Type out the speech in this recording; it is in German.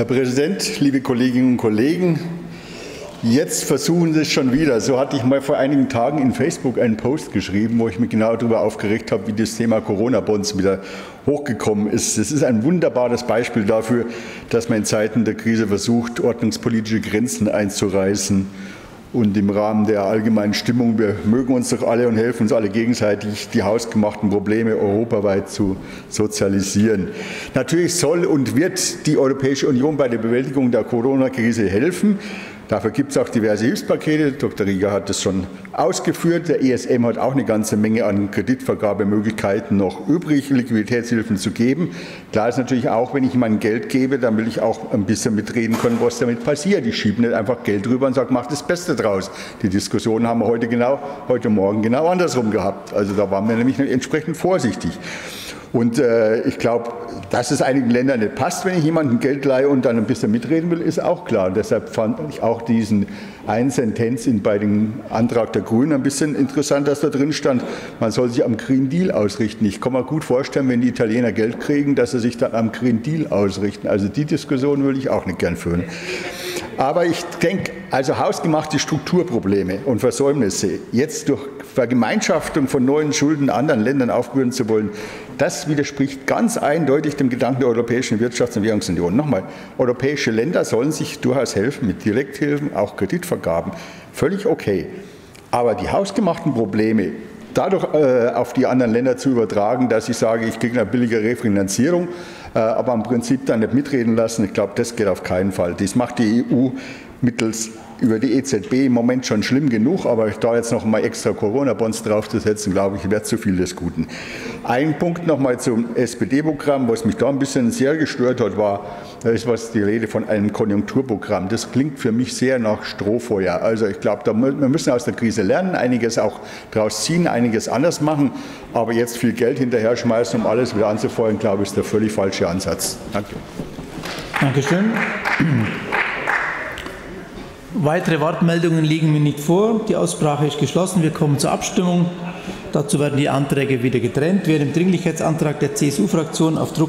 Herr Präsident, liebe Kolleginnen und Kollegen! Jetzt versuchen Sie es schon wieder. So hatte ich mal vor einigen Tagen in Facebook einen Post geschrieben, wo ich mich genau darüber aufgeregt habe, wie das Thema Corona-Bonds wieder hochgekommen ist. Das ist ein wunderbares Beispiel dafür, dass man in Zeiten der Krise versucht, ordnungspolitische Grenzen einzureißen und im Rahmen der allgemeinen Stimmung, wir mögen uns doch alle und helfen uns alle gegenseitig, die hausgemachten Probleme europaweit zu sozialisieren. Natürlich soll und wird die Europäische Union bei der Bewältigung der Corona-Krise helfen. Dafür gibt es auch diverse Hilfspakete. Dr. Rieger hat das schon ausgeführt. Der ESM hat auch eine ganze Menge an Kreditvergabemöglichkeiten noch übrig, Liquiditätshilfen zu geben. Klar ist natürlich auch, wenn ich mein Geld gebe, dann will ich auch ein bisschen mitreden können, was damit passiert. Ich schiebe nicht einfach Geld rüber und sage, mach das Beste draus. Die Diskussion haben wir heute genau, heute Morgen genau andersrum gehabt. Also da waren wir nämlich entsprechend vorsichtig. Und äh, ich glaube, dass es einigen Ländern nicht passt, wenn ich jemandem Geld leihe und dann ein bisschen mitreden will, ist auch klar. Und deshalb fand ich auch diesen einen Sentenz in, bei dem Antrag der Grünen ein bisschen interessant, dass da drin stand, man soll sich am Green Deal ausrichten. Ich kann mir gut vorstellen, wenn die Italiener Geld kriegen, dass sie sich dann am Green Deal ausrichten. Also die Diskussion würde ich auch nicht gern führen. Aber ich denke, also hausgemachte Strukturprobleme und Versäumnisse jetzt durch Vergemeinschaftung von neuen Schulden anderen Ländern aufbürden zu wollen, das widerspricht ganz eindeutig dem Gedanken der Europäischen Wirtschafts- und Währungsunion. Nochmal, europäische Länder sollen sich durchaus helfen mit Direkthilfen, auch Kreditvergaben. Völlig okay. Aber die hausgemachten Probleme dadurch äh, auf die anderen Länder zu übertragen, dass ich sage, ich kriege eine billige Refinanzierung, aber im Prinzip dann nicht mitreden lassen, ich glaube, das geht auf keinen Fall. Das macht die EU mittels über die EZB im Moment schon schlimm genug, aber da jetzt noch mal extra Corona-Bonds draufzusetzen, glaube ich, wäre zu viel des Guten. Ein Punkt noch mal zum SPD-Programm, was mich da ein bisschen sehr gestört hat, war, da ist was die Rede von einem Konjunkturprogramm. Das klingt für mich sehr nach Strohfeuer. Also ich glaube, da, wir müssen aus der Krise lernen, einiges auch daraus ziehen, einiges anders machen, aber jetzt viel Geld hinterher schmeißen, um alles wieder anzufeuern, glaube ich, ist der völlig falsche Ansatz. Danke. Dankeschön. Weitere Wortmeldungen liegen mir nicht vor. Die Aussprache ist geschlossen. Wir kommen zur Abstimmung. Dazu werden die Anträge wieder getrennt. Wer dem Dringlichkeitsantrag der CSU-Fraktion auf Druck